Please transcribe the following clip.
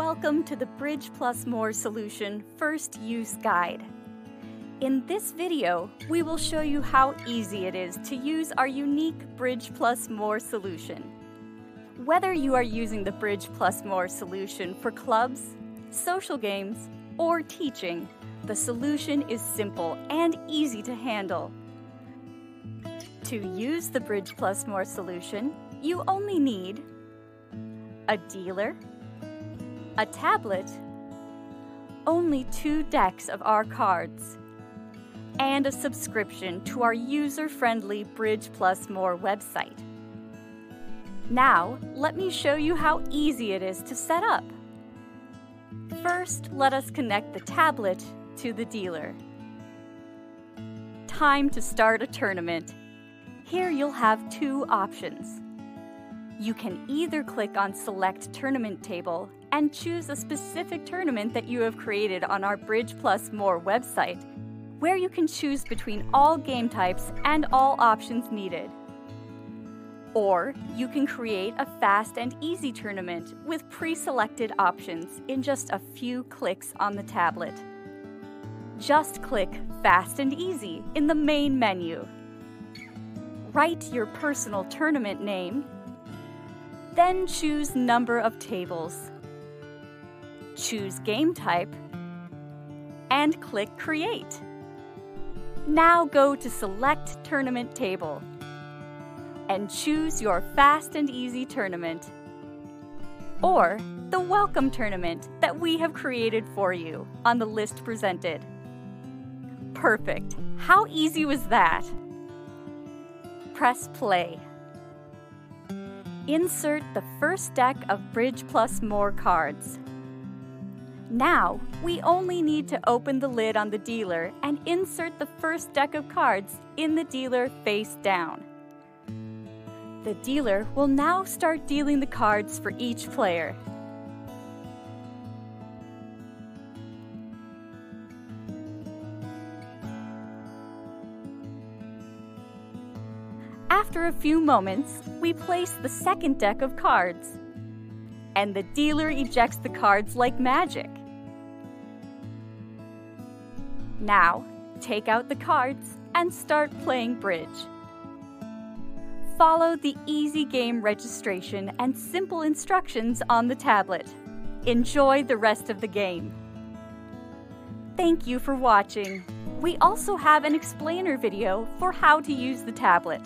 Welcome to the Bridge Plus More Solution First Use Guide. In this video, we will show you how easy it is to use our unique Bridge Plus More solution. Whether you are using the Bridge Plus More solution for clubs, social games, or teaching, the solution is simple and easy to handle. To use the Bridge Plus More solution, you only need a dealer, a tablet, only two decks of our cards, and a subscription to our user-friendly Bridge Plus More website. Now, let me show you how easy it is to set up. First, let us connect the tablet to the dealer. Time to start a tournament. Here you'll have two options. You can either click on Select Tournament Table and choose a specific tournament that you have created on our Bridge Plus More website, where you can choose between all game types and all options needed. Or you can create a fast and easy tournament with pre-selected options in just a few clicks on the tablet. Just click Fast and Easy in the main menu. Write your personal tournament name, then choose Number of Tables. Choose Game Type, and click Create. Now go to Select Tournament Table and choose your fast and easy tournament or the welcome tournament that we have created for you on the list presented. Perfect. How easy was that? Press play. Insert the first deck of Bridge Plus More cards. Now, we only need to open the lid on the dealer and insert the first deck of cards in the dealer face down. The dealer will now start dealing the cards for each player. After a few moments, we place the second deck of cards. And the dealer ejects the cards like magic. Now, take out the cards and start playing bridge. Follow the easy game registration and simple instructions on the tablet. Enjoy the rest of the game. Thank you for watching. We also have an explainer video for how to use the tablet.